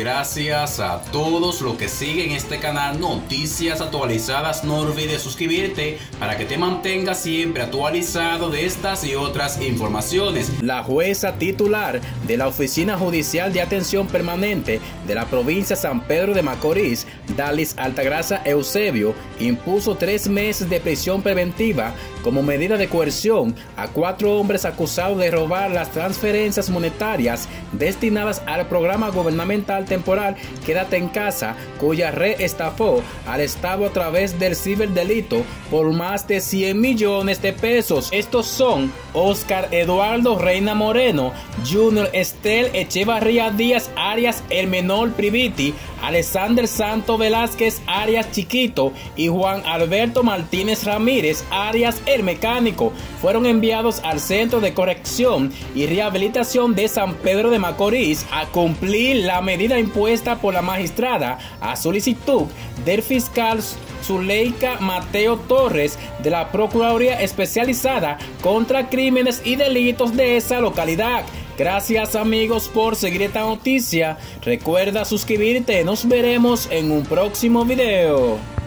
Gracias a todos los que siguen este canal Noticias Actualizadas. No olvides suscribirte para que te mantengas siempre actualizado de estas y otras informaciones. La jueza titular de la Oficina Judicial de Atención Permanente de la provincia San Pedro de Macorís, Dalis Altagracia Eusebio, impuso tres meses de prisión preventiva como medida de coerción a cuatro hombres acusados de robar las transferencias monetarias destinadas al programa gubernamental temporal Quédate en casa, cuya red estafó al Estado a través del ciberdelito por más de 100 millones de pesos. Estos son Oscar Eduardo Reina Moreno, Junior Estel Echevarría Díaz Arias El Menor Priviti, Alexander Santo Velázquez Arias Chiquito y Juan Alberto Martínez Ramírez Arias El Mecánico. Fueron enviados al Centro de Corrección y Rehabilitación de San Pedro de Macorís a cumplir la medida impuesta por la magistrada a solicitud del fiscal Zuleika Mateo Torres de la Procuraduría Especializada contra Crímenes y Delitos de esa localidad. Gracias amigos por seguir esta noticia. Recuerda suscribirte. Nos veremos en un próximo video.